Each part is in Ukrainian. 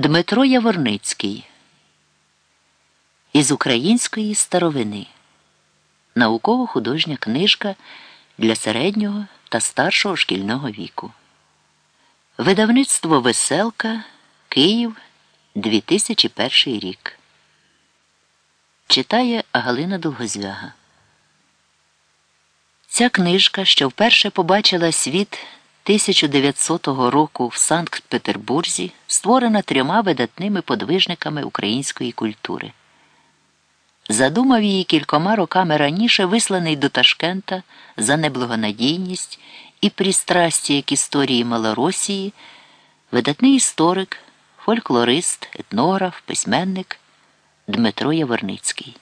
Дмитро Яворницький Із української старовини. Науково-художня книжка для середнього та старшого шкільного віку. Видавництво Веселка Київ 2001 рік. Читає Галина Довгозвяга. Ця книжка, що вперше побачила світ 1900 року в Санкт-Петербурзі, створена трьома видатними подвижниками української культури. Задумав її кількома роками раніше висланий до Ташкента за неблагонадійність і пристрастя к історії Малоросії, видатний історик, фольклорист, етнограф, письменник Дмитро Яворницький.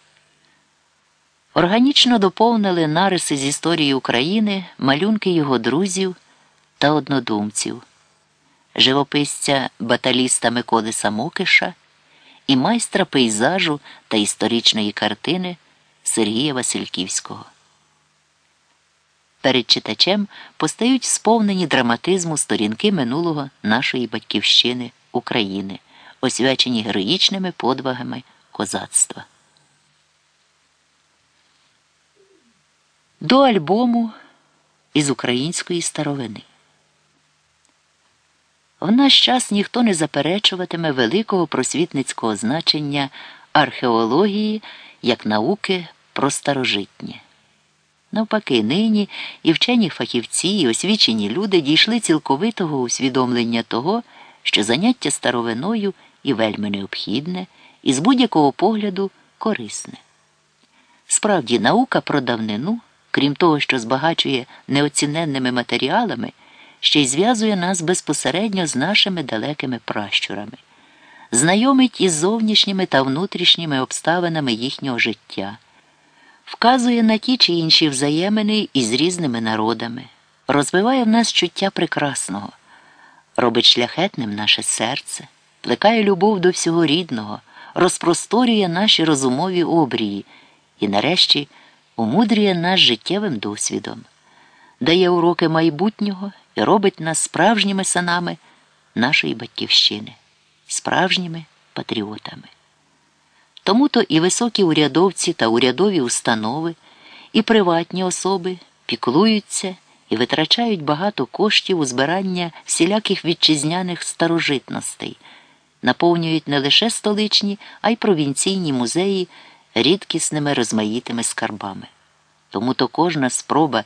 Органічно доповнили нариси з історії України малюнки його друзів та однодумців, живописця баталіста Миколи Самокиша і майстра пейзажу та історичної картини Сергія Васильківського. Перед читачем постають сповнені драматизму сторінки минулого нашої батьківщини України, освячені героїчними подвагами козацтва. До альбому із української старовини. В наш час ніхто не заперечуватиме великого просвітницького значення археології як науки про старожитнє. Навпаки, нині і вчені фахівці, і освічені люди дійшли цілковитого усвідомлення того, що заняття старовиною і вельми необхідне, і з будь-якого погляду корисне. Справді, наука про давнину, крім того, що збагачує неоціненними матеріалами, ще й зв'язує нас безпосередньо з нашими далекими пращурами, знайомить із зовнішніми та внутрішніми обставинами їхнього життя, вказує на ті чи інші взаємини із різними народами, розвиває в нас чуття прекрасного, робить шляхетним наше серце, плекає любов до всього рідного, розпросторює наші розумові обрії і, нарешті, умудрює нас життєвим досвідом, дає уроки майбутнього і робить нас справжніми синами нашої батьківщини, справжніми патріотами. Тому то і високі урядовці та урядові установи, і приватні особи піклуються і витрачають багато коштів у збирання всіляких вітчизняних старожитностей, наповнюють не лише столичні, а й провінційні музеї рідкісними розмаїтими скарбами. Тому то кожна спроба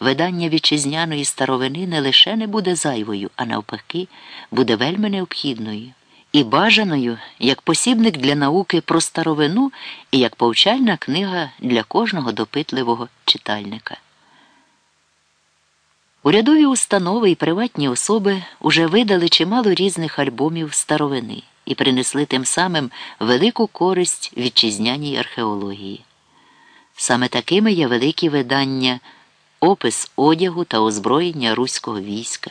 видання вітчизняної старовини не лише не буде зайвою, а навпаки, буде вельми необхідною і бажаною як посібник для науки про старовину і як повчальна книга для кожного допитливого читальника. Урядові установи і приватні особи уже видали чимало різних альбомів старовини і принесли тим самим велику користь вітчизняній археології. Саме такими є великі видання опис одягу та озброєння руського війська,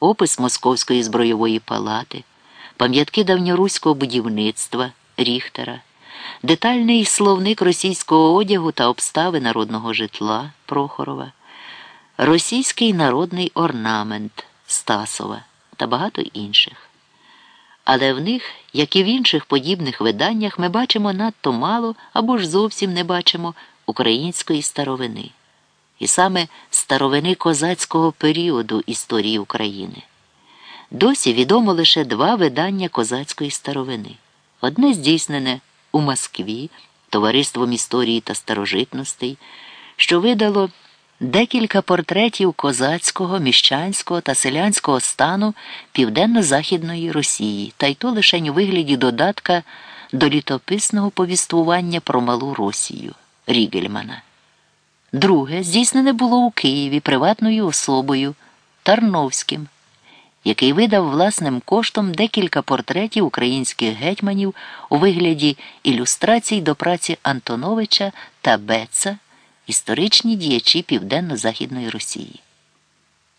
опис Московської збройової палати, пам'ятки давньоруського будівництва Ріхтера, детальний словник російського одягу та обстави народного житла Прохорова, російський народний орнамент Стасова та багато інших. Але в них, як і в інших подібних виданнях, ми бачимо надто мало або ж зовсім не бачимо української старовини, і саме старовини козацького періоду історії України. Досі відомо лише два видання козацької старовини. Одне здійснене у Москві Товариством історії та старожитностей, що видало декілька портретів козацького, міщанського та селянського стану Південно-Західної Росії, та й то лише у вигляді додатка до літописного повіствування про Малу Росію Рігельмана. Друге здійснене було у Києві приватною особою Тарновським, який видав власним коштом декілька портретів українських гетьманів у вигляді ілюстрацій до праці Антоновича та Беца історичні діячі Південно-Західної Росії.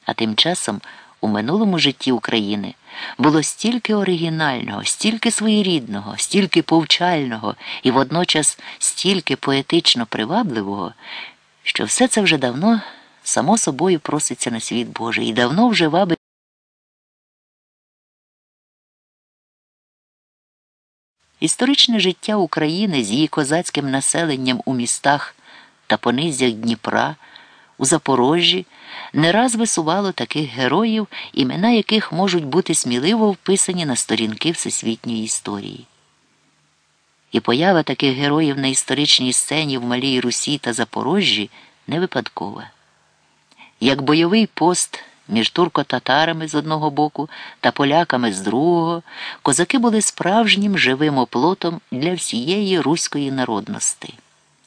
А тим часом у минулому житті України було стільки оригінального, стільки своєрідного, стільки повчального і водночас стільки поетично привабливого, що все це вже давно само собою проситься на світ Божий і давно вже вабить. Історичне життя України з її козацьким населенням у містах та понизях Дніпра, у Запорожжі не раз висувало таких героїв, імена яких можуть бути сміливо вписані на сторінки всесвітньої історії. І поява таких героїв на історичній сцені в Малій Русі та Запорожжі не випадкова. Як бойовий пост між турко-татарами з одного боку та поляками з другого, козаки були справжнім живим оплотом для всієї руської народності,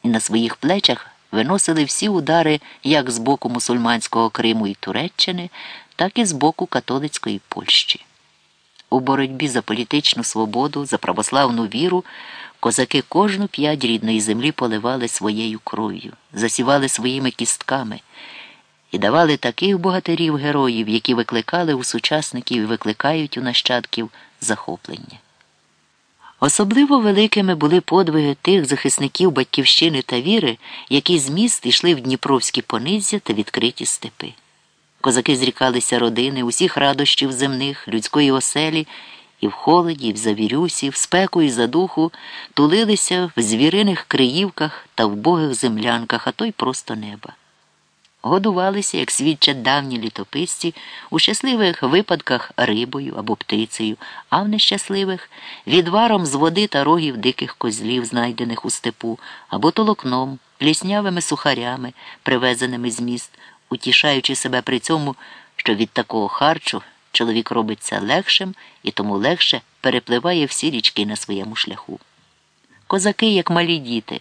і на своїх плечах виносили всі удари як з боку мусульманського Криму і Туреччини, так і з боку католицької Польщі. У боротьбі за політичну свободу, за православну віру козаки кожну п'ять рідної землі поливали своєю кров'ю, засівали своїми кістками і давали таких богатирів героїв, які викликали у сучасників і викликають у нащадків захоплення. Особливо великими були подвиги тих захисників батьківщини та віри, які з міст йшли в Дніпровські понизя та відкриті степи. Козаки зрікалися родини, усіх радощів земних, людської оселі, і в холоді, і в завірюсі, в спеку і задуху тулилися в звіриних криївках та в богих землянках, а то й просто неба. Годувалися, як свідчать давні літописці, у щасливих випадках рибою або птицею, а в нещасливих відваром з води та рогів диких козлів, знайдених у степу, або толокном, пліснявими сухарями, привезеними з міст, утішаючи себе при цьому, що від такого харчу чоловік робиться легшим і тому легше перепливає всі річки на своєму шляху. Козаки, як малі діти.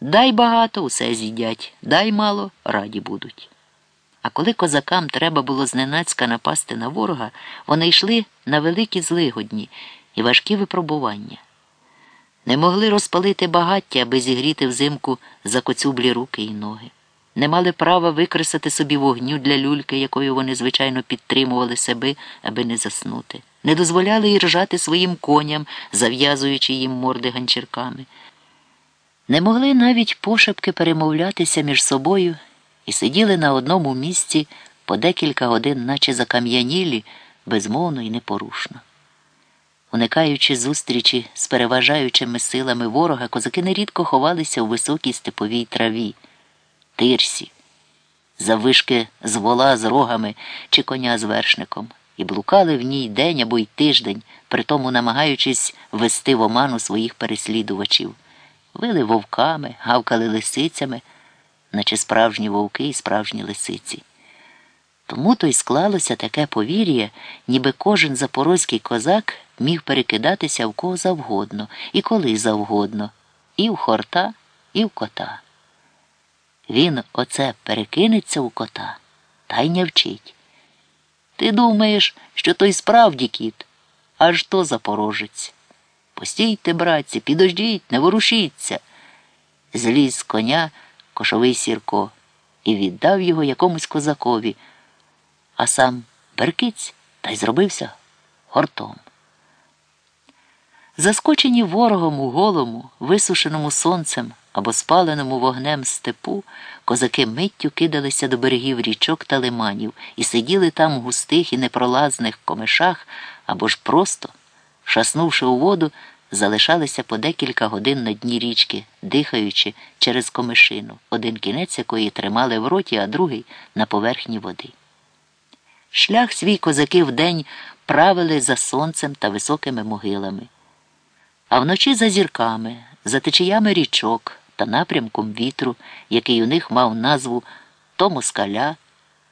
Дай багато, усе з'їдять, дай мало, раді будуть. А коли козакам треба було зненацька напасти на ворога, вони йшли на великі злигодні і важкі випробування. Не могли розпалити багаття, аби зігріти взимку закоцюблі руки і ноги. Не мали права викресати собі вогню для люльки, якою вони, звичайно, підтримували себе, аби не заснути. Не дозволяли й ржати своїм коням, зав'язуючи їм морди ганчірками. Не могли навіть пошепки перемовлятися між собою і сиділи на одному місці по декілька годин, наче закам'янілі, безмовно і непорушно. Уникаючи зустрічі з переважаючими силами ворога, козаки нерідко ховалися у високій степовій траві, тирсі, завишки з вола з рогами чи коня з вершником, і блукали в ній день або й тиждень, притому намагаючись вести в оману своїх переслідувачів вили вовками, гавкали лисицями, наче справжні вовки і справжні лисиці. Тому то й склалося таке повір'я, ніби кожен запорозький козак міг перекидатися в кого завгодно і коли завгодно, і в хорта, і в кота. Він оце перекинеться у кота та й не вчить. Ти думаєш, що той справді кіт, аж то запорожець. Постійте, братці, підождіть, не ворушіться. Зліз з коня кошовий сірко і віддав його якомусь козакові, а сам беркиць та й зробився гортом. Заскочені ворогом у голому, висушеному сонцем або спаленому вогнем степу, козаки миттю кидалися до берегів річок та лиманів і сиділи там у густих і непролазних комишах або ж просто шаснувши у воду, залишалися по декілька годин на дні річки, дихаючи через комишину, один кінець якої тримали в роті, а другий на поверхні води. Шлях свій козаки вдень правили за сонцем та високими могилами, а вночі за зірками, за течіями річок та напрямком вітру, який у них мав назву то москаля,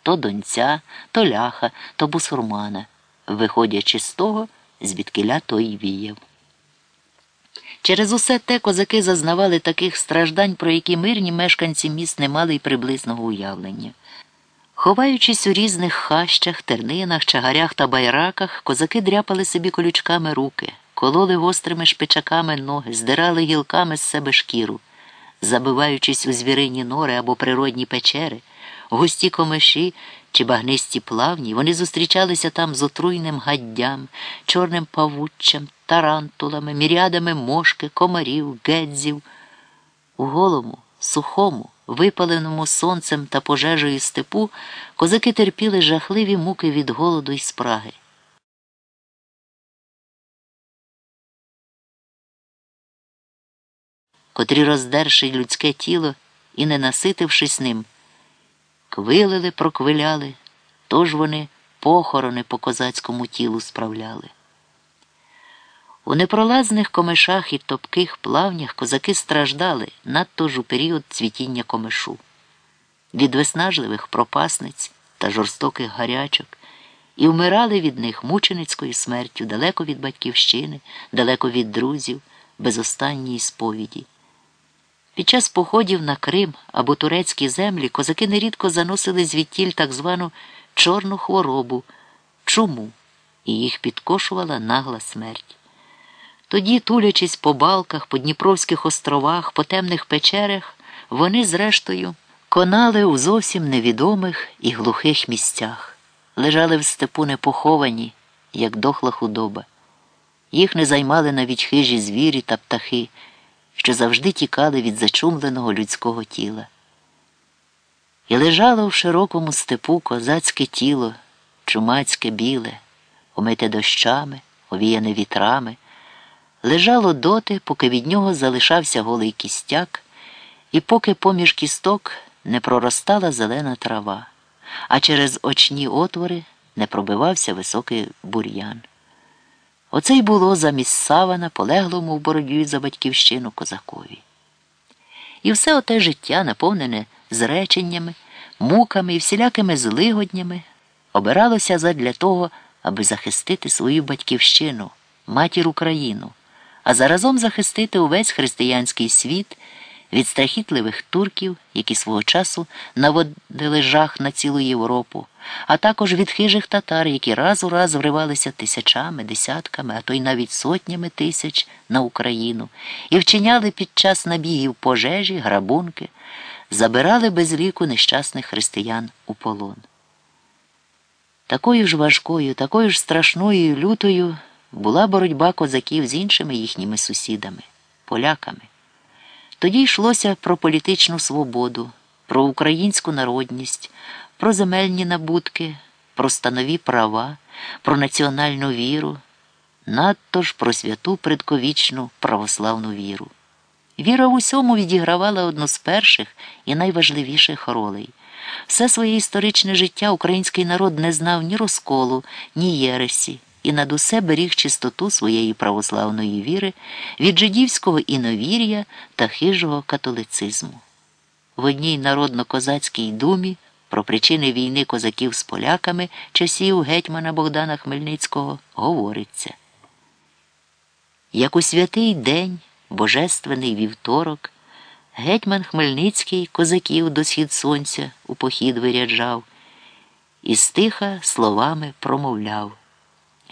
то донця, то ляха, то бусурмана, виходячи з того, звідкиля той віяв. Через усе те козаки зазнавали таких страждань, про які мирні мешканці міст не мали й приблизного уявлення. Ховаючись у різних хащах, тернинах, чагарях та байраках, козаки дряпали собі колючками руки, кололи гострими шпичаками ноги, здирали гілками з себе шкіру, забиваючись у звірині нори або природні печери, густі комиші чи багнисті плавні, вони зустрічалися там з отруйним гаддям, чорним павуччям, тарантулами, мірядами мошки, комарів, гедзів. У голому, сухому, випаленому сонцем та пожежею степу козаки терпіли жахливі муки від голоду й спраги. Котрі, роздерши людське тіло і не наситившись ним, квилили, проквиляли, тож вони похорони по козацькому тілу справляли. У непролазних комишах і топких плавнях козаки страждали надто ж у період цвітіння комишу. Від виснажливих пропасниць та жорстоких гарячок і вмирали від них мученицькою смертю далеко від батьківщини, далеко від друзів, без останньої сповіді. Під час походів на Крим або турецькі землі козаки нерідко заносили звідтіль так звану чорну хворобу, чуму, і їх підкошувала нагла смерть. Тоді, тулячись по балках, по Дніпровських островах, по темних печерах, вони, зрештою, конали у зовсім невідомих і глухих місцях, лежали в степу непоховані, як дохла худоба. Їх не займали навіть хижі звірі та птахи, що завжди тікали від зачумленого людського тіла. І лежало в широкому степу козацьке тіло, чумацьке біле, омите дощами, овіяне вітрами лежало доти, поки від нього залишався голий кістяк, і поки поміж кісток не проростала зелена трава, а через очні отвори не пробивався високий бур'ян. Оце й було замість савана, полеглому в боротьбі за батьківщину козакові. І все оте життя, наповнене зреченнями, муками і всілякими злигоднями, обиралося задля того, аби захистити свою батьківщину, матір Україну а заразом захистити увесь християнський світ від страхітливих турків, які свого часу наводили жах на цілу Європу, а також від хижих татар, які раз у раз вривалися тисячами, десятками, а то й навіть сотнями тисяч на Україну, і вчиняли під час набігів пожежі, грабунки, забирали без ліку нещасних християн у полон. Такою ж важкою, такою ж страшною і лютою була боротьба козаків з іншими їхніми сусідами, поляками. Тоді йшлося про політичну свободу, про українську народність, про земельні набутки, про станові права, про національну віру, надто ж про святу предковічну православну віру. Віра в усьому відігравала одну з перших і найважливіших ролей. Все своє історичне життя український народ не знав ні розколу, ні єресі і над усе беріг чистоту своєї православної віри від жидівського іновір'я та хижого католицизму. В одній народно-козацькій думі про причини війни козаків з поляками часів гетьмана Богдана Хмельницького говориться. Як у святий день, Божественний вівторок, гетьман Хмельницький козаків до схід сонця у похід виряджав і стиха словами промовляв.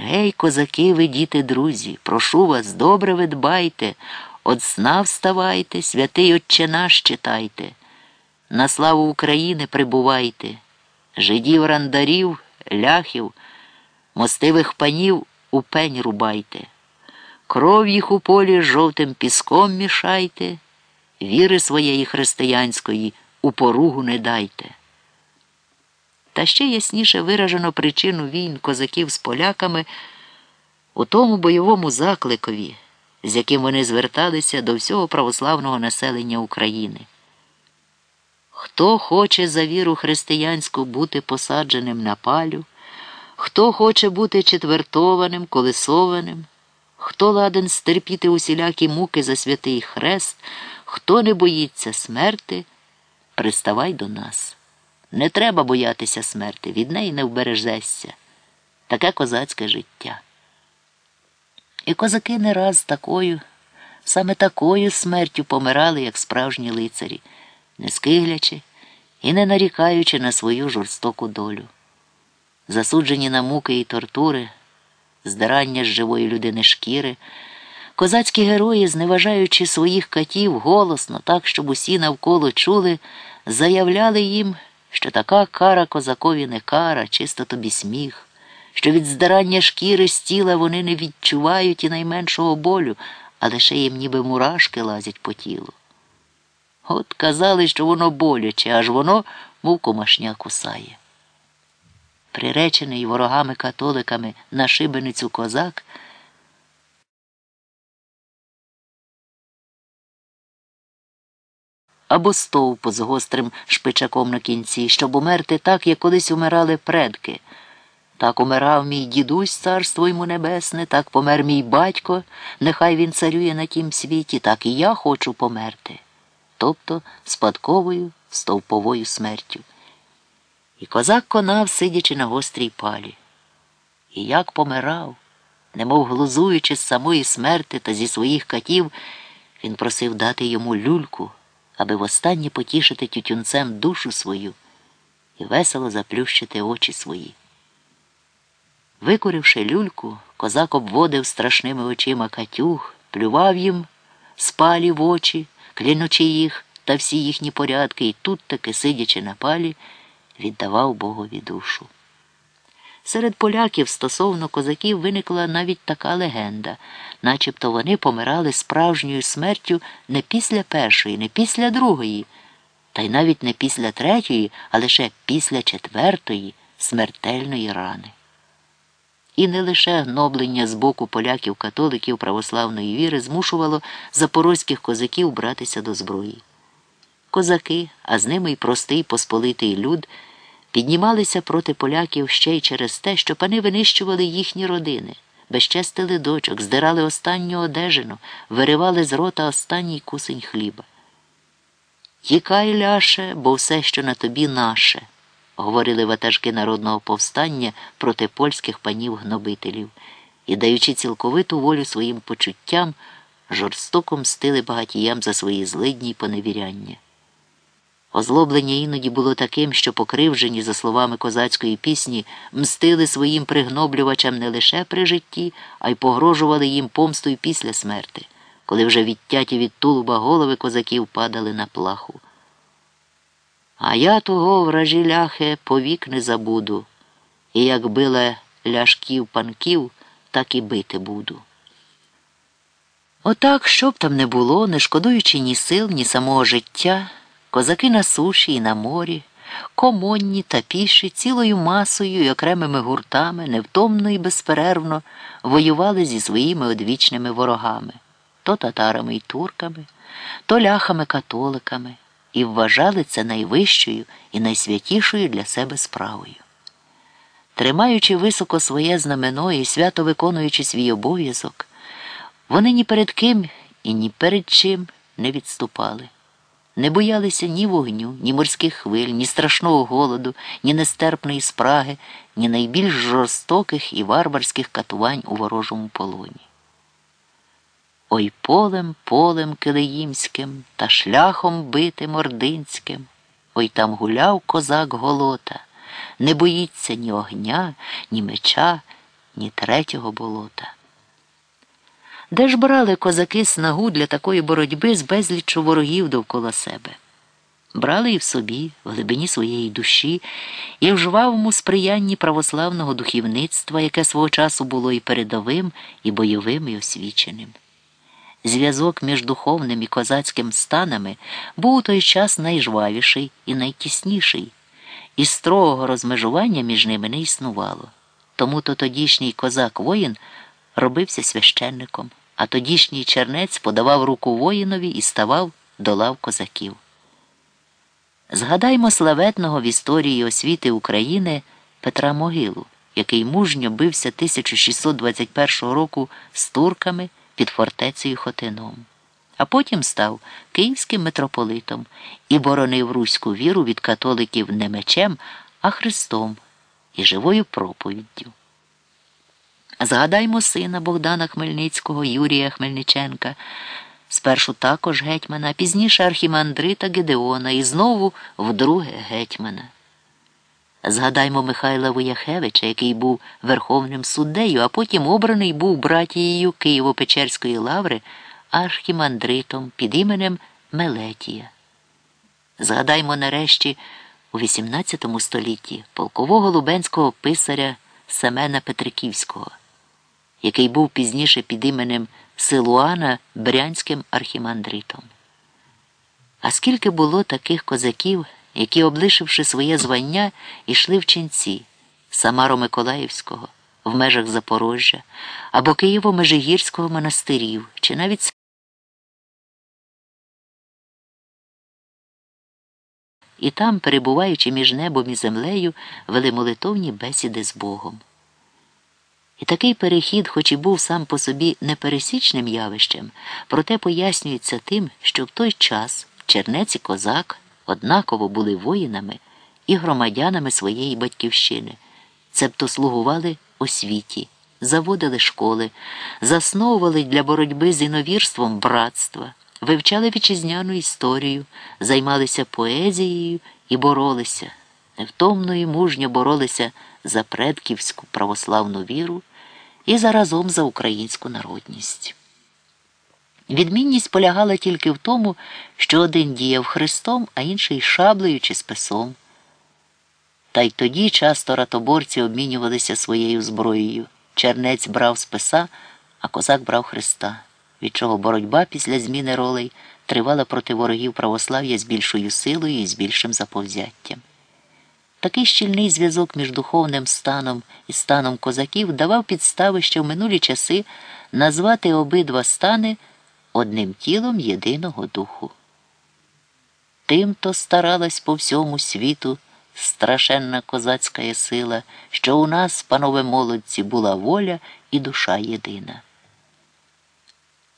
Гей, козаки, ви діти, друзі, прошу вас, добре ви дбайте, От сна вставайте, святий Отче наш читайте, на славу України прибувайте, жидів рандарів, ляхів, мостивих панів у пень рубайте, кров їх у полі жовтим піском мішайте, віри своєї християнської у поругу не дайте. Та ще ясніше виражено причину війн козаків з поляками у тому бойовому закликові, з яким вони зверталися до всього православного населення України. Хто хоче за віру християнську бути посадженим на палю, хто хоче бути четвертованим, колесованим, хто ладен стерпіти усілякі муки за святий хрест, хто не боїться смерти, приставай до нас. Не треба боятися смерти, від неї не вбережешся. Таке козацьке життя. І козаки не раз такою, саме такою смертю помирали, як справжні лицарі, не скиглячи і не нарікаючи на свою жорстоку долю. Засуджені на муки і тортури, здирання з живої людини шкіри, козацькі герої, зневажаючи своїх катів голосно, так, щоб усі навколо чули, заявляли їм що така кара козакові не кара, чисто тобі сміх, що від здирання шкіри з тіла вони не відчувають і найменшого болю, а лише їм ніби мурашки лазять по тілу. От казали, що воно боляче, аж воно, мов комашня кусає. Приречений ворогами-католиками на шибеницю козак. Або стовпу з гострим шпичаком на кінці, щоб умерти так, як колись умирали предки. Так умирав мій дідусь, царство йому небесне, так помер мій батько, нехай він царює на тім світі, так і я хочу померти, тобто спадковою стовповою смертю. І козак конав, сидячи на гострій палі. І як помирав, немов глузуючи з самої смерти та зі своїх катів, він просив дати йому люльку, аби востаннє потішити тютюнцем душу свою і весело заплющити очі свої. Викуривши люльку, козак обводив страшними очима катюг, плював їм спалі в очі, клянучи їх та всі їхні порядки, і тут таки, сидячи на палі, віддавав Богові душу. Серед поляків стосовно козаків виникла навіть така легенда, начебто вони помирали справжньою смертю не після першої, не після другої, та й навіть не після третьої, а лише після четвертої смертельної рани. І не лише гноблення з боку поляків-католиків православної віри змушувало запорозьких козаків братися до зброї. Козаки, а з ними й простий посполитий люд, піднімалися проти поляків ще й через те, що пани винищували їхні родини, безчестили дочок, здирали останню одежину, виривали з рота останній кусень хліба. Тікай, ляше, бо все, що на тобі, наше говорили ватажки народного повстання проти польських панів-гнобителів і, даючи цілковиту волю своїм почуттям, жорстоко мстили багатіям за свої злидні й поневіряння. Озлоблення іноді було таким, що покривжені, за словами козацької пісні, мстили своїм пригноблювачам не лише при житті, а й погрожували їм помстою після смерти, коли вже відтяті від тулуба голови козаків падали на плаху. А я того вражі ляхе повік не забуду, і як била ляшків панків, так і бити буду. Отак, що б там не було, не шкодуючи ні сил, ні самого життя, козаки на суші і на морі, комонні та піші цілою масою і окремими гуртами, невтомно і безперервно воювали зі своїми одвічними ворогами то татарами і турками, то ляхами-католиками і вважали це найвищою і найсвятішою для себе справою. Тримаючи високо своє знамено і свято виконуючи свій обов'язок, вони ні перед ким і ні перед чим не відступали, не боялися ні вогню, ні морських хвиль, ні страшного голоду, ні нестерпної спраги, ні найбільш жорстоких і варварських катувань у ворожому полоні. Ой полем, полем килиїмським та шляхом битим ординським. Ой там гуляв козак голота, не боїться ні огня, ні меча, ні третього болота. Де ж брали козаки снагу для такої боротьби з безліччю ворогів довкола себе? Брали і в собі, в глибині своєї душі, і в жвавому сприянні православного духівництва, яке свого часу було і передовим, і бойовим, і освіченим. Зв'язок між духовним і козацьким станами був у той час найжвавіший і найтісніший, і строгого розмежування між ними не існувало. Тому то тодішній козак воїн робився священником, а тодішній чернець подавав руку воїнові і ставав до лав козаків. Згадаймо славетного в історії освіти України Петра Могилу, який мужньо бився 1621 року з турками під фортецею Хотином, а потім став київським митрополитом і боронив руську віру від католиків не мечем, а Христом і живою проповіддю. Згадаймо сина Богдана Хмельницького, Юрія Хмельниченка, спершу також гетьмана, пізніше архімандрита Гедеона і знову вдруге гетьмана. Згадаймо Михайла Вояхевича, який був верховним суддею, а потім обраний був братією Києво-Печерської лаври архімандритом під іменем Мелетія. Згадаймо нарешті у XVIII столітті полкового лубенського писаря Семена Петриківського, який був пізніше під іменем Силуана Брянським архімандритом. А скільки було таких козаків? які, облишивши своє звання, йшли в ченці Самаро Миколаївського, в межах Запорожжя або Києво-Межигірського монастирів, чи навіть і там, перебуваючи між небом і землею, вели молитовні бесіди з Богом. І такий перехід, хоч і був сам по собі непересічним явищем, проте пояснюється тим, що в той час чернець і козак однаково були воїнами і громадянами своєї батьківщини, цебто слугували освіті, заводили школи, засновували для боротьби з іновірством братства, вивчали вітчизняну історію, займалися поезією і боролися, невтомно і мужньо боролися за предківську православну віру і заразом за українську народність. Відмінність полягала тільки в тому, що один діяв хрестом, а інший шаблею чи списом. Та й тоді часто ратоборці обмінювалися своєю зброєю. Чернець брав списа, а козак брав хреста, від чого боротьба після зміни ролей тривала проти ворогів православ'я з більшою силою і з більшим заповзяттям. Такий щільний зв'язок між духовним станом і станом козаків давав підстави ще в минулі часи назвати обидва стани одним тілом єдиного духу. Тим-то старалась по всьому світу страшенна козацька сила, що у нас, панове молодці, була воля і душа єдина.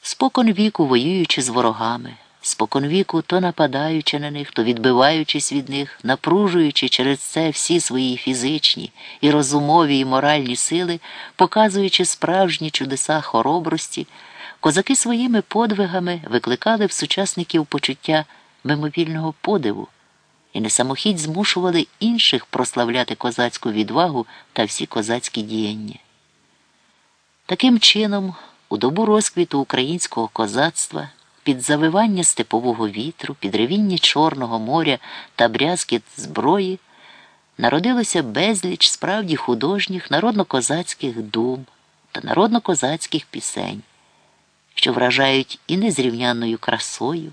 Спокон віку воюючи з ворогами споконвіку то нападаючи на них, то відбиваючись від них, напружуючи через це всі свої фізичні і розумові і моральні сили, показуючи справжні чудеса хоробрості, козаки своїми подвигами викликали в сучасників почуття мимовільного подиву і не самохідь змушували інших прославляти козацьку відвагу та всі козацькі діяння. Таким чином, у добу розквіту українського козацтва під завивання степового вітру, під ревіння Чорного моря та брязкіт зброї народилося безліч справді художніх народно-козацьких дум та народно-козацьких пісень, що вражають і незрівнянною красою,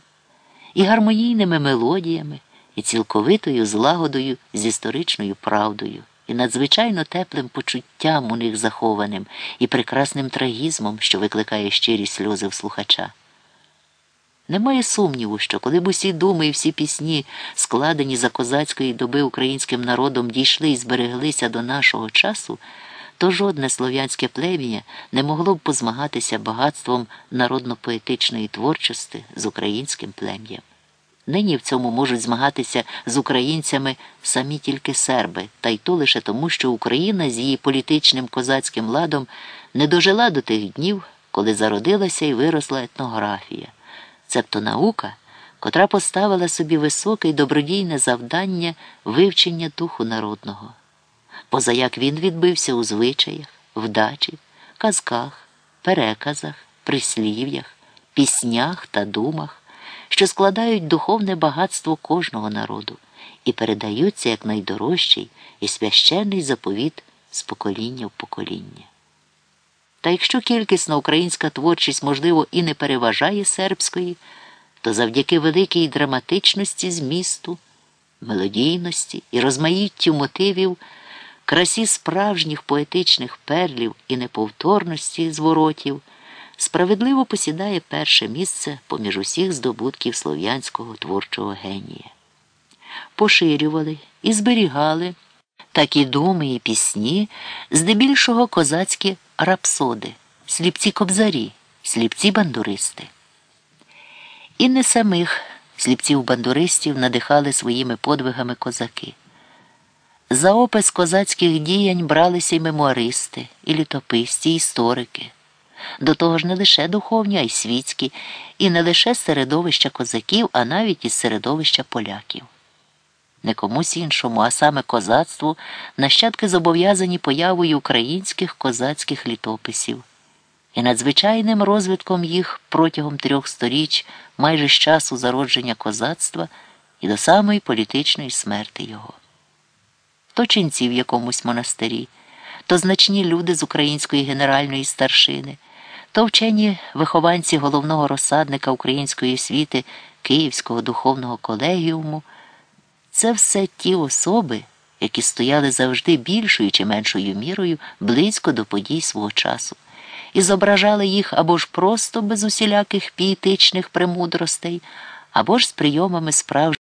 і гармонійними мелодіями, і цілковитою злагодою з історичною правдою. І надзвичайно теплим почуттям у них захованим і прекрасним трагізмом, що викликає щирі сльози в слухача. Немає сумніву, що коли б усі думи і всі пісні, складені за козацької доби українським народом, дійшли і збереглися до нашого часу, то жодне слов'янське плем'я не могло б позмагатися багатством народно-поетичної творчості з українським плем'ям. Нині в цьому можуть змагатися з українцями самі тільки серби, та й то лише тому, що Україна з її політичним козацьким ладом не дожила до тих днів, коли зародилася і виросла етнографія цебто наука, котра поставила собі високе й добродійне завдання вивчення духу народного, позаяк він відбився у звичаях, вдачі, казках, переказах, прислів'ях, піснях та думах, що складають духовне багатство кожного народу і передаються як найдорожчий і священний заповіт з покоління в покоління. Та якщо кількісна українська творчість, можливо, і не переважає сербської, то завдяки великій драматичності змісту, мелодійності і розмаїттю мотивів, красі справжніх поетичних перлів і неповторності зворотів, справедливо посідає перше місце поміж усіх здобутків слов'янського творчого генія. Поширювали і зберігали такі думи і пісні, здебільшого козацькі рапсоди, сліпці кобзарі, сліпці бандуристи. І не самих сліпців бандуристів надихали своїми подвигами козаки. За опис козацьких діянь бралися й мемуаристи, і літописці, і історики. До того ж не лише духовні, а й світські, і не лише середовища козаків, а навіть із середовища поляків не комусь іншому, а саме козацтву, нащадки зобов'язані появою українських козацьких літописів і надзвичайним розвитком їх протягом трьох сторіч майже з часу зародження козацтва і до самої політичної смерти його. То ченці в якомусь монастирі, то значні люди з української генеральної старшини, то вчені вихованці головного розсадника української освіти Київського духовного колегіуму. Це все ті особи, які стояли завжди більшою чи меншою мірою близько до подій свого часу, і зображали їх або ж просто без усіляких пієтичних премудростей, або ж з прийомами справжніх.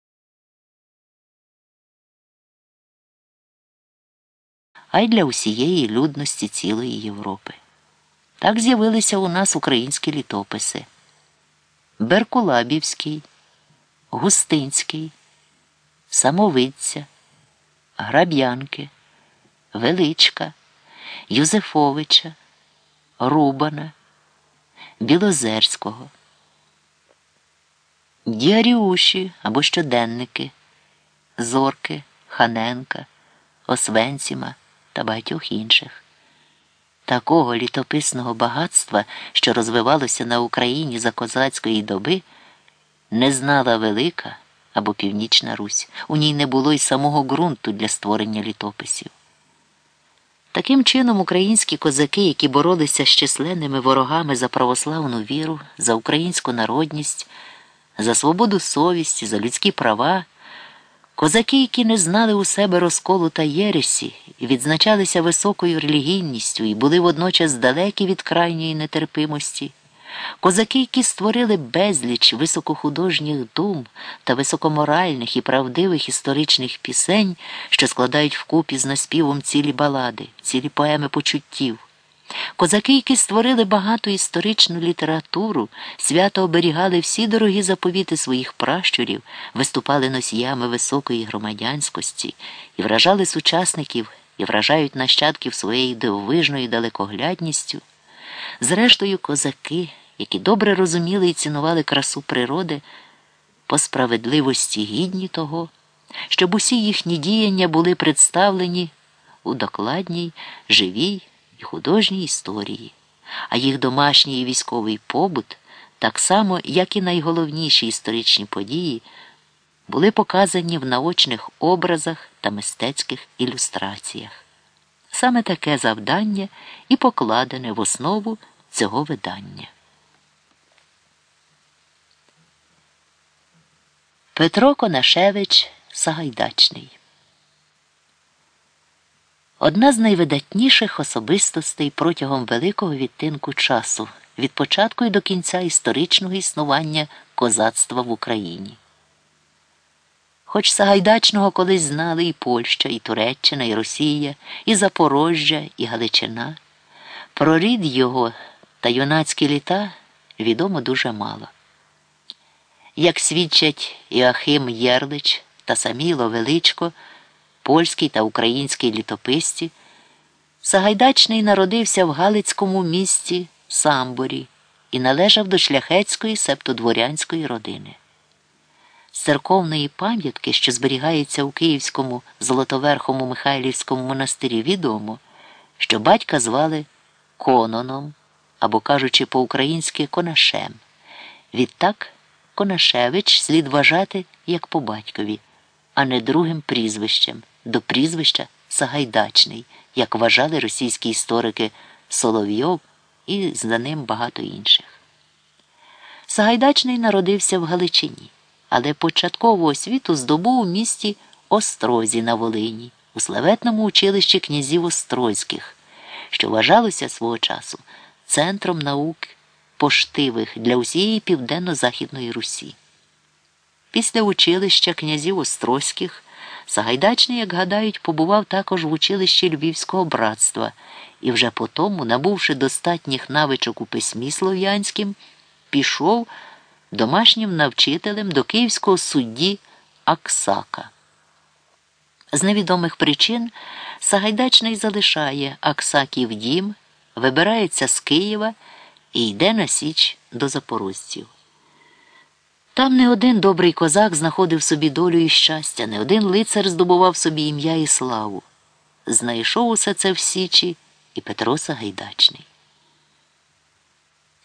А й для усієї людності цілої Європи. Так з'явилися у нас українські літописи Беркулабівський, Густинський. Самовидця, Граб'янки, Величка, Юзефовича, Рубана, Білозерського, Діаріуші або щоденники, Зорки, Ханенка, Освенціма та багатьох інших. Такого літописного багатства, що розвивалося на Україні за козацької доби, не знала Велика або Північна Русь. У ній не було й самого ґрунту для створення літописів. Таким чином, українські козаки, які боролися з численними ворогами за православну віру, за українську народність, за свободу совісті, за людські права, козаки, які не знали у себе розколу та єресі, і відзначалися високою релігійністю і були водночас далекі від крайньої нетерпимості. Козаки, які створили безліч високохудожніх дум та високоморальних і правдивих історичних пісень, що складають вкупі з наспівом цілі балади, цілі поеми почуттів. Козаки, які створили багату історичну літературу, свято оберігали всі дорогі заповіти своїх пращурів, виступали носіями високої громадянськості і вражали сучасників і вражають нащадків своєю дивовижною далекоглядністю. Зрештою, козаки, які добре розуміли і цінували красу природи, по справедливості гідні того, щоб усі їхні діяння були представлені у докладній, живій і художній історії, а їх домашній і військовий побут, так само, як і найголовніші історичні події, були показані в наочних образах та мистецьких ілюстраціях. Саме таке завдання і покладене в основу цього видання. Петро Конашевич Сагайдачний Одна з найвидатніших особистостей протягом великого відтинку часу від початку і до кінця історичного існування козацтва в Україні. Хоч Сагайдачного колись знали і Польща, і Туреччина, і Росія, і Запорожжя, і Галичина, про рід його та юнацькі літа відомо дуже мало. Як свідчать Іохим Єрлич та Саміло Величко, польський та український літописці, Сагайдачний народився в Галицькому місті Самборі і належав до шляхетської септодворянської родини. З церковної пам'ятки, що зберігається у Київському Золотоверхому Михайлівському монастирі, відомо, що батька звали Кононом або, кажучи по-українськи, Конашем. Відтак Конашевич слід вважати як по батькові, а не другим прізвищем до прізвища Сагайдачний, як вважали російські історики Соловйов і за ним багато інших. Сагайдачний народився в Галичині, але початкову освіту здобув у місті Острозі на Волині, у славетному училищі князів Острозьких, що вважалося свого часу центром наук поштивих для усієї південно-західної Русі. Після училища князів Острозьких Сагайдачний, як гадають, побував також в училищі Львівського братства і вже потому, набувши достатніх навичок у письмі слов'янським, пішов домашнім навчителем до київського судді Аксака. З невідомих причин Сагайдачний залишає Аксаків дім, вибирається з Києва і йде на Січ до запорожців. Там не один добрий козак знаходив собі долю і щастя, не один лицар здобував собі ім'я і славу. Знайшов усе це в Січі і Петро Сагайдачний.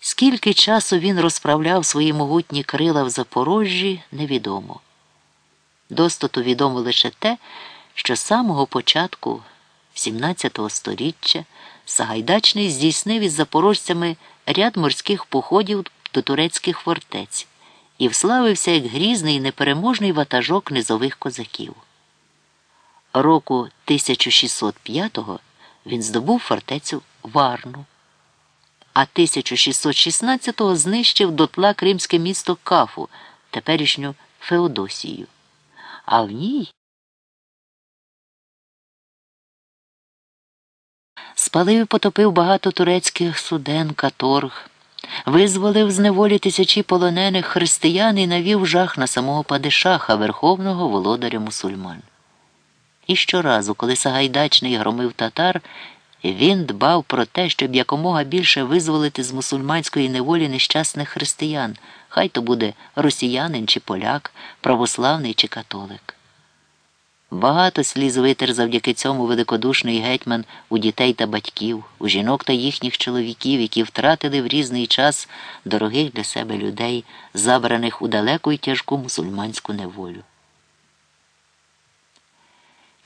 Скільки часу він розправляв свої могутні крила в Запорожжі, невідомо. Достоту відомо лише те, що з самого початку 17 століття Сагайдачний здійснив із запорожцями ряд морських походів до турецьких фортець і вславився як грізний і непереможний ватажок низових козаків. Року 1605-го він здобув фортецю Варну, а 1616-го знищив дотла кримське місто Кафу, теперішню Феодосію. А в ній Спалив і потопив багато турецьких суден, каторг, визволив з неволі тисячі полонених християн і навів жах на самого Падишаха, верховного володаря мусульман. І щоразу, коли Сагайдачний громив татар, він дбав про те, щоб якомога більше визволити з мусульманської неволі нещасних християн, хай то буде росіянин чи поляк, православний чи католик. Багато сліз витер завдяки цьому великодушний гетьман у дітей та батьків, у жінок та їхніх чоловіків, які втратили в різний час дорогих для себе людей, забраних у далеку й тяжку мусульманську неволю.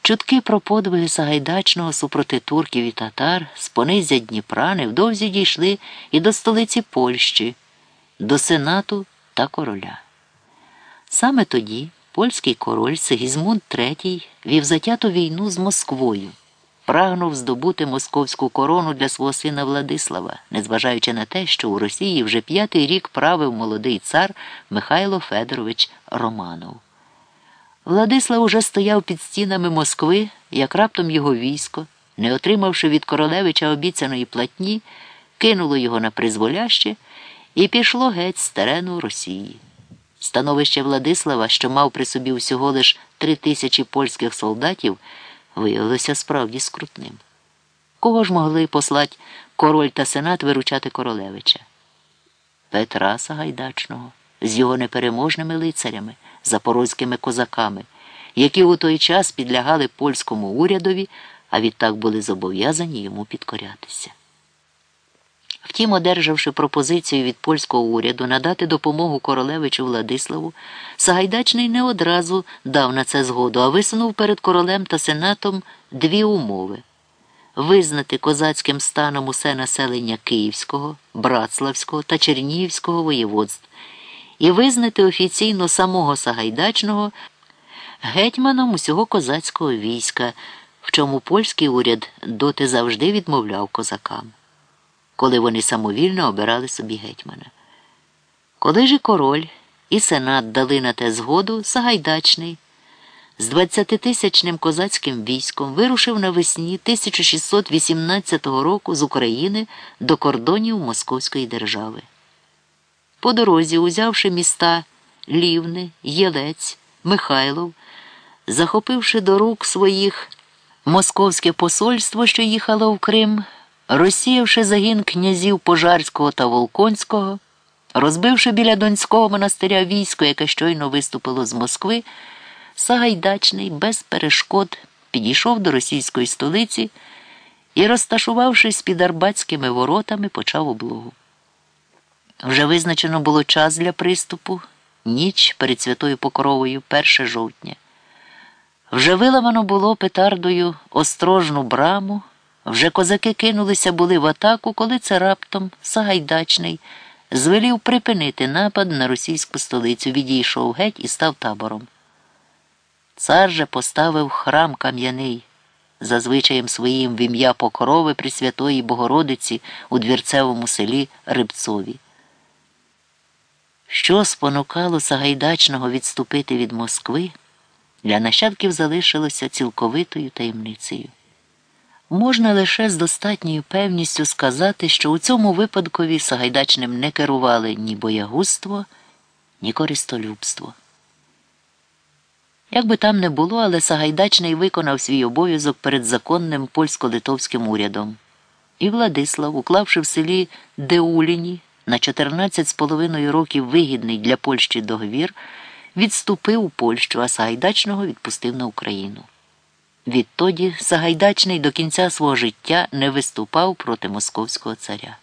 Чутки про подвиги Сагайдачного супроти турків і татар з понизя Дніпра невдовзі дійшли і до столиці Польщі, до сенату та короля. Саме тоді польський король Сигізмунд III вів затяту війну з Москвою, прагнув здобути московську корону для свого сина Владислава, незважаючи на те, що у Росії вже п'ятий рік правив молодий цар Михайло Федорович Романов. Владислав уже стояв під стінами Москви, як раптом його військо, не отримавши від королевича обіцяної платні, кинуло його на призволяще і пішло геть з терену Росії. Становище Владислава, що мав при собі всього лиш три тисячі польських солдатів, виявилося справді скрутним. Кого ж могли послати король та сенат виручати королевича? Петра Сагайдачного з його непереможними лицарями, запорозькими козаками, які у той час підлягали польському урядові, а відтак були зобов'язані йому підкорятися. Втім, одержавши пропозицію від польського уряду надати допомогу королевичу Владиславу, Сагайдачний не одразу дав на це згоду, а висунув перед королем та сенатом дві умови. Визнати козацьким станом усе населення Київського, Братславського та Чернігівського воєводств. І визнати офіційно самого Сагайдачного гетьманом усього козацького війська, в чому польський уряд доти завжди відмовляв козакам коли вони самовільно обирали собі гетьмана. Коли ж і король і сенат дали на те згоду, Сагайдачний з 20-тисячним козацьким військом вирушив навесні 1618 року з України до кордонів Московської держави. По дорозі, узявши міста Лівни, Єлець, Михайлов, захопивши до рук своїх московське посольство, що їхало в Крим, розсіявши загін князів Пожарського та Волконського, розбивши біля Донського монастиря військо, яке щойно виступило з Москви, Сагайдачний без перешкод підійшов до російської столиці і, розташувавшись під Арбатськими воротами, почав облогу. Вже визначено було час для приступу, ніч перед святою Покровою, 1 жовтня. Вже виламано було петардою острожну браму. Вже козаки кинулися були в атаку, коли це раптом Сагайдачний звелів припинити напад на російську столицю, відійшов геть і став табором. Цар же поставив храм кам'яний, за звичаєм своїм в ім'я Покрови Пресвятої Богородиці у двірцевому селі Рибцові. Що спонукало Сагайдачного відступити від Москви, для нащадків залишилося цілковитою таємницею. Можна лише з достатньою певністю сказати, що у цьому випадкові Сагайдачним не керували ні боягузтво, ні користолюбство. Як би там не було, але Сагайдачний виконав свій обов'язок перед законним польсько-литовським урядом. І Владислав, уклавши в селі Деуліні на 14 з половиною років вигідний для Польщі договір, відступив у Польщу, а Сагайдачного відпустив на Україну. Відтоді Сагайдачний до кінця свого життя не виступав проти московського царя.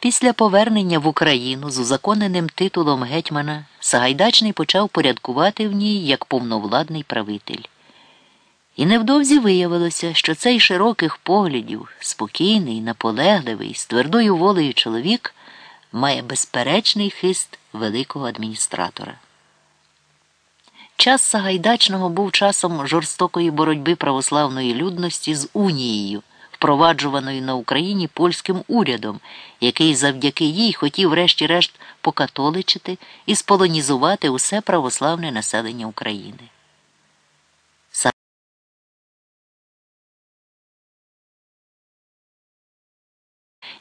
Після повернення в Україну з узаконеним титулом гетьмана Сагайдачний почав порядкувати в ній як повновладний правитель. І невдовзі виявилося, що цей широких поглядів, спокійний, наполегливий, з твердою волею чоловік має безперечний хист великого адміністратора. Час Сагайдачного був часом жорстокої боротьби православної людності з унією, впроваджуваною на Україні польським урядом, який завдяки їй хотів, врешті-решт, покатоличити і сполонізувати усе православне населення України.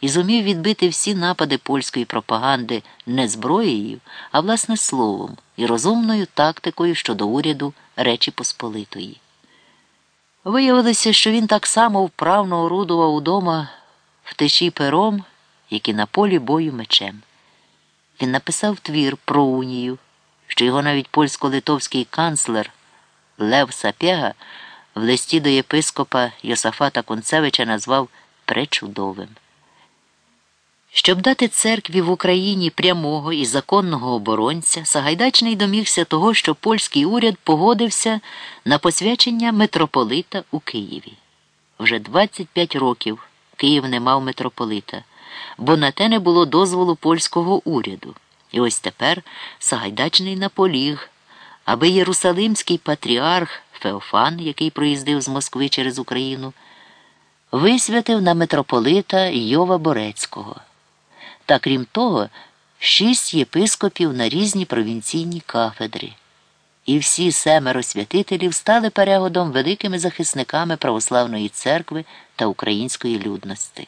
І зумів відбити всі напади польської пропаганди не зброєю, а власне словом і розумною тактикою щодо уряду Речі Посполитої. Виявилося, що він так само вправно орудував удома в тиші пером, як і на полі бою мечем. Він написав твір про унію, що його навіть польсько-литовський канцлер Лев Сапєга в листі до єпископа Йосафата Концевича назвав пречудовим. Щоб дати церкві в Україні прямого і законного оборонця, Сагайдачний домігся того, що польський уряд погодився на посвячення митрополита у Києві. Вже 25 років Київ не мав митрополита, бо на те не було дозволу польського уряду. І ось тепер Сагайдачний наполіг, аби Єрусалимський патріарх Феофан, який проїздив з Москви через Україну, висвятив на митрополита Йова Борецького. Та крім того, шість єпископів на різні провінційні кафедри. І всі семеро святителів стали перегодом великими захисниками православної церкви та української людності.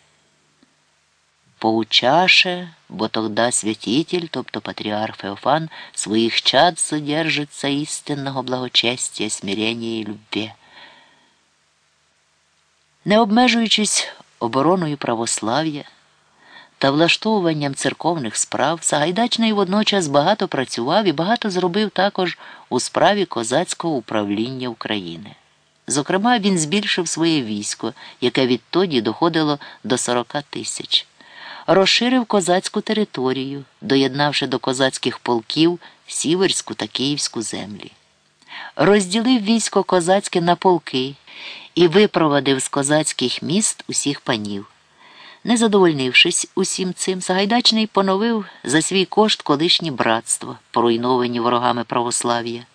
Поучаше, бо тогда святитель, тобто патріарх Феофан, своїх чад содержится істинного благочестя, смирення і любві. Не обмежуючись обороною православ'я та влаштовуванням церковних справ, Сагайдачний водночас багато працював і багато зробив також у справі козацького управління України. Зокрема, він збільшив своє військо, яке відтоді доходило до 40 тисяч розширив козацьку територію, доєднавши до козацьких полків Сіверську та Київську землі. Розділив військо козацьке на полки і випровадив з козацьких міст усіх панів. Не задовольнившись усім цим, Сагайдачний поновив за свій кошт колишні братства, поруйновані ворогами православ'я,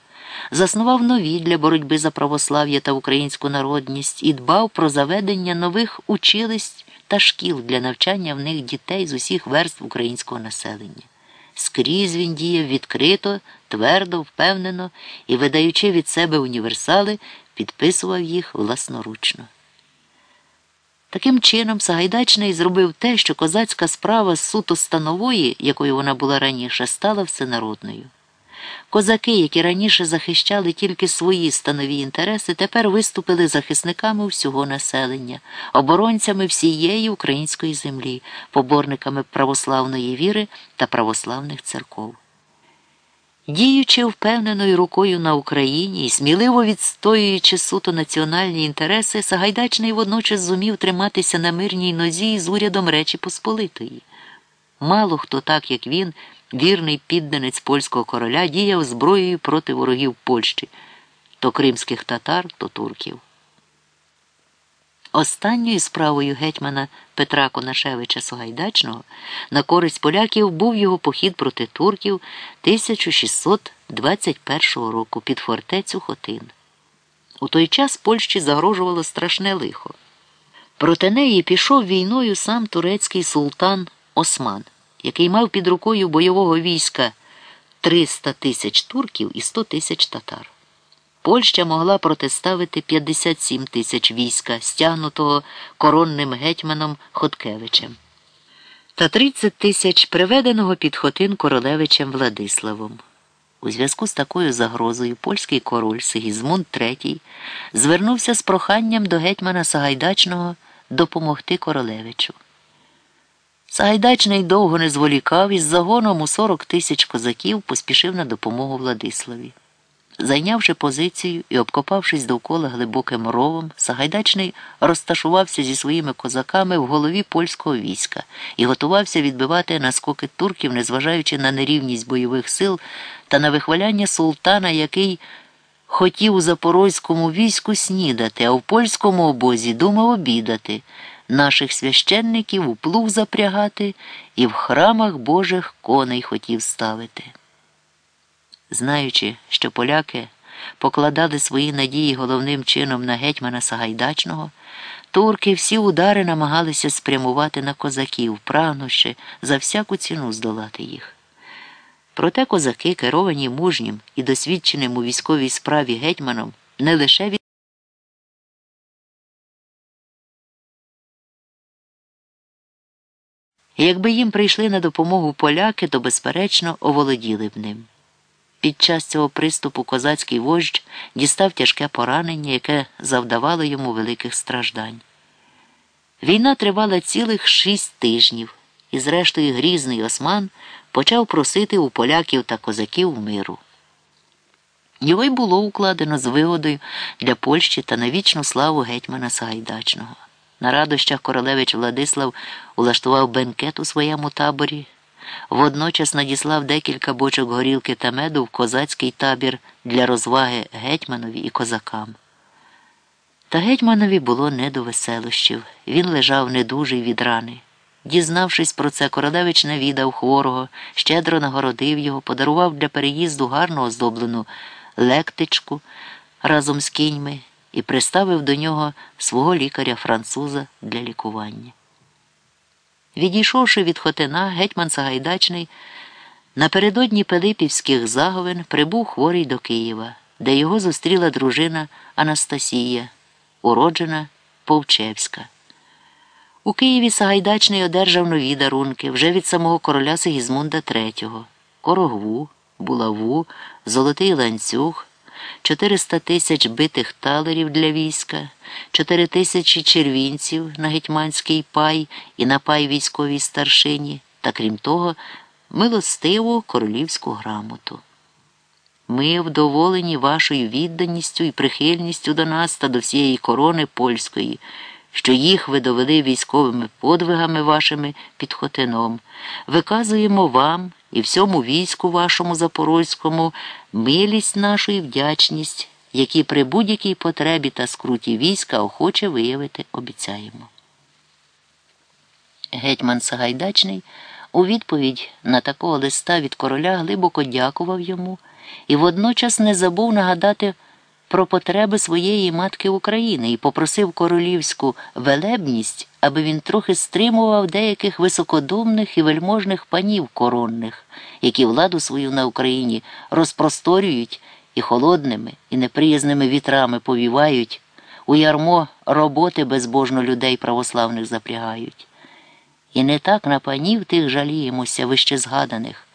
заснував нові для боротьби за православ'я та українську народність і дбав про заведення нових училищ та шкіл для навчання в них дітей з усіх верств українського населення. Скрізь він діяв відкрито, твердо, впевнено і, видаючи від себе універсали, підписував їх власноручно. Таким чином, Сагайдачний зробив те, що козацька справа з суто станової, якою вона була раніше, стала всенародною. Козаки, які раніше захищали тільки свої станові інтереси, тепер виступили захисниками всього населення, оборонцями всієї української землі, поборниками православної віри та православних церков. Діючи впевненою рукою на Україні і сміливо відстоюючи суто національні інтереси, Сагайдачний водночас зумів триматися на мирній нозі з урядом Речі Посполитої. Мало хто так, як він вірний підданець польського короля діяв зброєю проти ворогів Польщі то кримських татар, то турків. Останньою справою гетьмана Петра Конашевича Согайдачного на користь поляків був його похід проти турків 1621 року під фортецю Хотин. У той час Польщі загрожувало страшне лихо. Проти неї пішов війною сам турецький султан Осман який мав під рукою бойового війська 300 тисяч турків і 100 тисяч татар. Польща могла протиставити 57 тисяч війська, стягнутого коронним гетьманом Хоткевичем, та 30 тисяч приведеного під Хотин королевичем Владиславом. У зв'язку з такою загрозою польський король Сигізмунд III звернувся з проханням до гетьмана Сагайдачного допомогти королевичу. Сагайдачний довго не зволікав і з загоном у 40 тисяч козаків поспішив на допомогу Владиславі. Зайнявши позицію і обкопавшись довкола глибоким ровом, Сагайдачний розташувався зі своїми козаками в голові польського війська і готувався відбивати наскоки турків, незважаючи на нерівність бойових сил та на вихваляння султана, який хотів у запорозькому війську снідати, а в польському обозі думав обідати наших священників у плуг запрягати і в храмах Божих коней хотів ставити. Знаючи, що поляки покладали свої надії головним чином на гетьмана Сагайдачного, турки всі удари намагалися спрямувати на козаків, прагнувши за всяку ціну здолати їх. Проте козаки, керовані мужнім і досвідченим у військовій справі гетьманом, не лише від якби їм прийшли на допомогу поляки, то, безперечно, оволоділи б ним. Під час цього приступу козацький вождь дістав тяжке поранення, яке завдавало йому великих страждань. Війна тривала цілих шість тижнів, і, зрештою, грізний осман почав просити у поляків та козаків миру. Його й було укладено з вигодою для Польщі та на вічну славу гетьмана Сагайдачного. На радощах королевич Владислав улаштував бенкет у своєму таборі, водночас надіслав декілька бочок горілки та меду в козацький табір для розваги гетьманові і козакам. Та гетьманові було не до веселощів. Він лежав недужий від рани. Дізнавшись про це, королевич навідав хворого, щедро нагородив його, подарував для переїзду гарно оздоблену лектичку разом з кіньми і приставив до нього свого лікаря-француза для лікування. Відійшовши від Хотина, гетьман Сагайдачний напередодні Пилипівських заговин прибув хворий до Києва, де його зустріла дружина Анастасія, уроджена Повчевська. У Києві Сагайдачний одержав нові дарунки вже від самого короля Сигізмунда III, корогву, булаву, золотий ланцюг, 400 тисяч битих талерів для війська, 4 тисячі червінців на гетьманський пай і на пай військовій старшині, та крім того, милостиву королівську грамоту. Ми вдоволені вашою відданістю і прихильністю до нас та до всієї корони польської що їх ви довели військовими подвигами вашими під Хотином, виказуємо вам і всьому війську вашому запорозькому милість нашу і вдячність, які при будь-якій потребі та скруті війська охоче виявити обіцяємо. Гетьман Сагайдачний у відповідь на такого листа від короля глибоко дякував йому і водночас не забув нагадати про потреби своєї матки України і попросив королівську велебність, аби він трохи стримував деяких високодумних і вельможних панів коронних, які владу свою на Україні розпросторюють і холодними, і неприязними вітрами повівають, у ярмо роботи безбожно людей православних запрягають. І не так на панів тих жаліємося вище згаданих,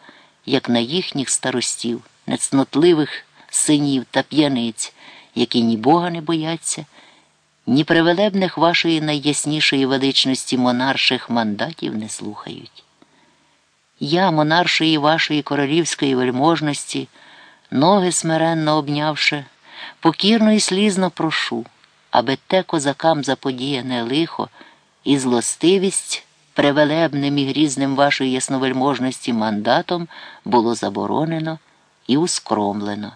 як на їхніх старостів, нецнотливих синів та п'яниць які ні Бога не бояться, ні привелебних вашої найяснішої величності монарших мандатів не слухають. Я, монаршої вашої королівської вельможності, ноги смиренно обнявши, покірно і слізно прошу, аби те козакам заподіяне лихо і злостивість превелебним і грізним вашої ясновельможності мандатом було заборонено і ускромлено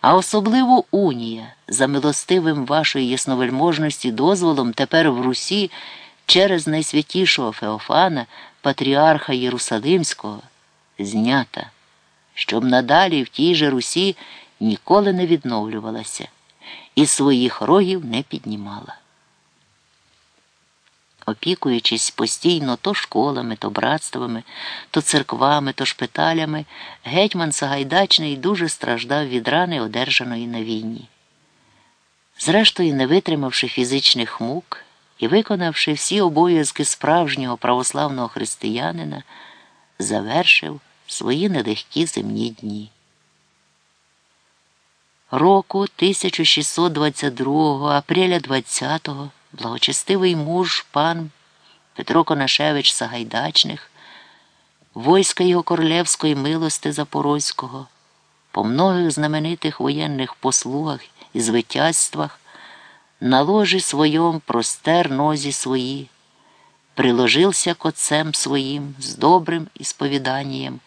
а особливо унія, за милостивим вашої ясновельможності дозволом тепер в Русі через найсвятішого Феофана, патріарха Єрусалимського, знята, щоб надалі в тій же Русі ніколи не відновлювалася і своїх рогів не піднімала опікуючись постійно то школами, то братствами, то церквами, то шпиталями, гетьман Сагайдачний дуже страждав від рани, одержаної на війні. Зрештою, не витримавши фізичних мук і виконавши всі обов'язки справжнього православного християнина, завершив свої нелегкі земні дні. Року 1622 апреля 20-го благочестивий муж пан Петро Конашевич Сагайдачних, войска його королевської милости Запорозького, по многих знаменитих воєнних послугах і звитязствах, на ложі своєм простер нозі свої, приложився к отцем своїм з добрим ісповіданням,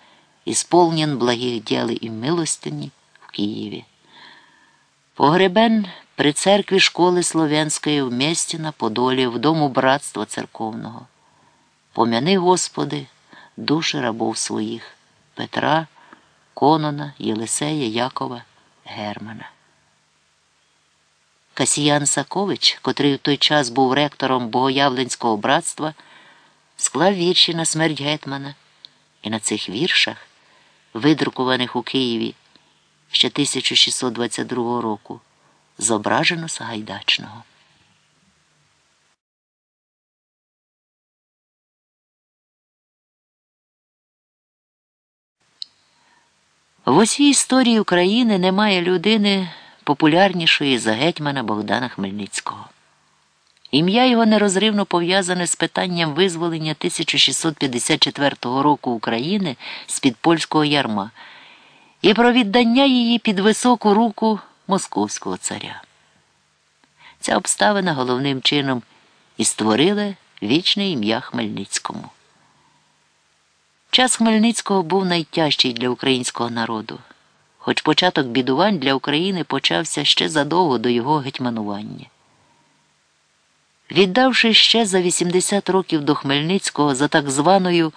ісполнен благих діли і милостині в Києві. Погребен при церкві школи Слов'янської в місті на Подолі, в дому братства церковного. Пом'яни, Господи, душі рабов своїх Петра, Конона, Єлисея, Якова, Германа. Касіян Сакович, котрий в той час був ректором Богоявленського братства, склав вірші на смерть гетмана, і на цих віршах, видрукованих у Києві ще 1622 року, зображено Сагайдачного. В усій історії України немає людини популярнішої за гетьмана Богдана Хмельницького. Ім'я його нерозривно пов'язане з питанням визволення 1654 року України з під польського ярма і про віддання її під високу руку московського царя. Ця обставина головним чином і створила вічне ім'я Хмельницькому. Час Хмельницького був найтяжчий для українського народу, хоч початок бідувань для України почався ще задовго до його гетьманування. Віддавши ще за 80 років до Хмельницького за так званою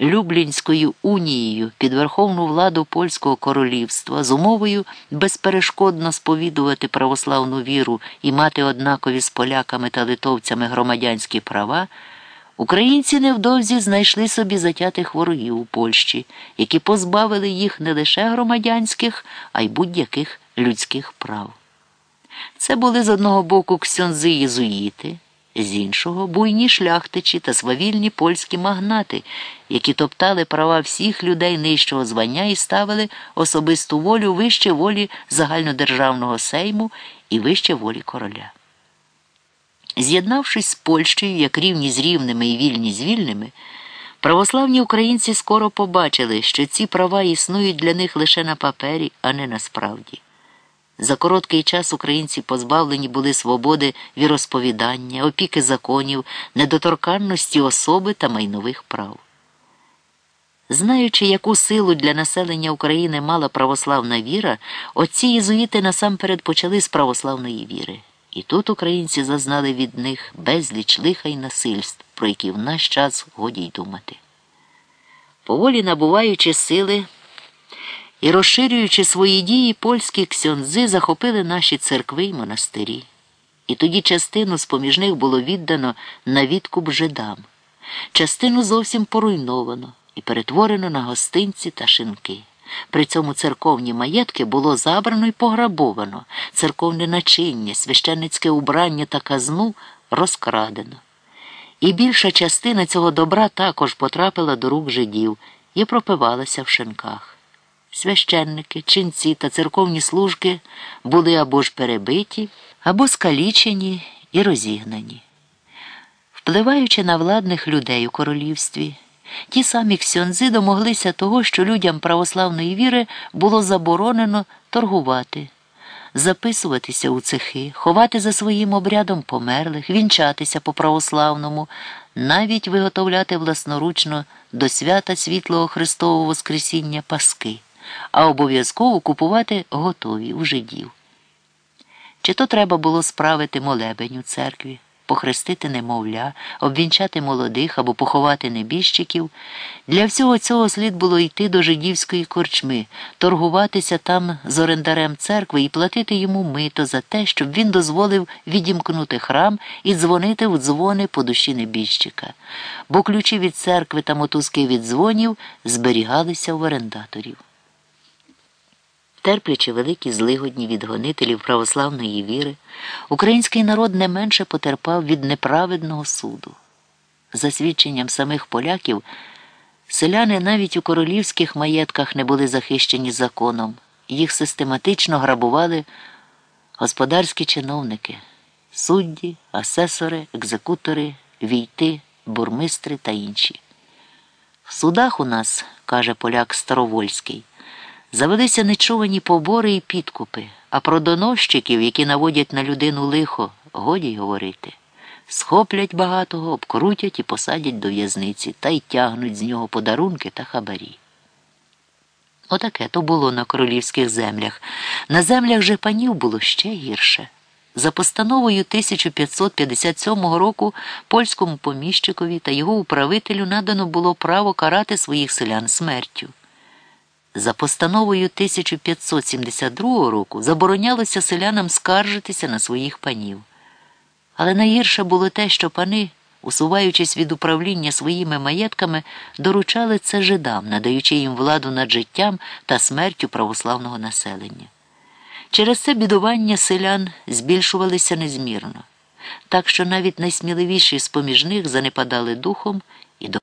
Люблінською унією під верховну владу польського королівства з умовою безперешкодно сповідувати православну віру і мати однакові з поляками та литовцями громадянські права, українці невдовзі знайшли собі затятих ворогів у Польщі, які позбавили їх не лише громадянських, а й будь-яких людських прав. Це були з одного боку ксьонзи єзуїти з іншого буйні шляхтичі та свавільні польські магнати, які топтали права всіх людей нижчого звання і ставили особисту волю вище волі загальнодержавного сейму і вище волі короля. З'єднавшись з Польщею як рівні з рівними і вільні з вільними, православні українці скоро побачили, що ці права існують для них лише на папері, а не насправді. За короткий час українці позбавлені були свободи віросповідання, опіки законів, недоторканності особи та майнових прав. Знаючи, яку силу для населення України мала православна віра, отці єзуїти насамперед почали з православної віри. І тут українці зазнали від них безліч лиха й насильств, про які в наш час годі й думати. Поволі набуваючи сили. І, розширюючи свої дії, польські ксьонзи захопили наші церкви й монастирі. І тоді частину з поміж них було віддано на відкуп жидам, частину зовсім поруйновано і перетворено на гостинці та шинки. При цьому церковні маєтки було забрано і пограбовано, церковне начиння, священницьке убрання та казну розкрадено. І більша частина цього добра також потрапила до рук жидів і пропивалася в шинках. Священники, ченці та церковні служки були або ж перебиті, або скалічені і розігнані. Впливаючи на владних людей у королівстві, ті самі ксьонзи домоглися того, що людям православної віри було заборонено торгувати, записуватися у цехи, ховати за своїм обрядом померлих, вінчатися по православному, навіть виготовляти власноручно до свята світлого Христового Воскресіння Паски а обов'язково купувати готові у жидів. Чи то треба було справити молебень у церкві, похрестити немовля, обвінчати молодих або поховати небіжчиків, для всього цього слід було йти до жидівської корчми, торгуватися там з орендарем церкви і платити йому мито за те, щоб він дозволив відімкнути храм і дзвонити в дзвони по душі небіжчика, бо ключі від церкви та мотузки від дзвонів зберігалися в орендаторів терплячи великі злигодні від гонителів православної віри, український народ не менше потерпав від неправедного суду. За свідченням самих поляків, селяни навіть у королівських маєтках не були захищені законом, їх систематично грабували господарські чиновники, судді, асесори, екзекутори, війти, бурмистри та інші. В судах у нас, каже поляк Старовольський, Завелися нечувані побори і підкупи, а про доносчиків, які наводять на людину лихо, годі й говорити. Схоплять багатого, обкрутять і посадять до в'язниці та й тягнуть з нього подарунки та хабарі. Отаке то було на королівських землях. На землях же панів було ще гірше. За постановою 1557 року польському поміщикові та його управителю надано було право карати своїх селян смертю. За постановою 1572 року заборонялося селянам скаржитися на своїх панів. Але найгірше було те, що пани, усуваючись від управління своїми маєтками, доручали це жидам, надаючи їм владу над життям та смертю православного населення. Через це бідування селян збільшувалися незмірно, так що навіть найсміливіші з поміж них занепадали духом і до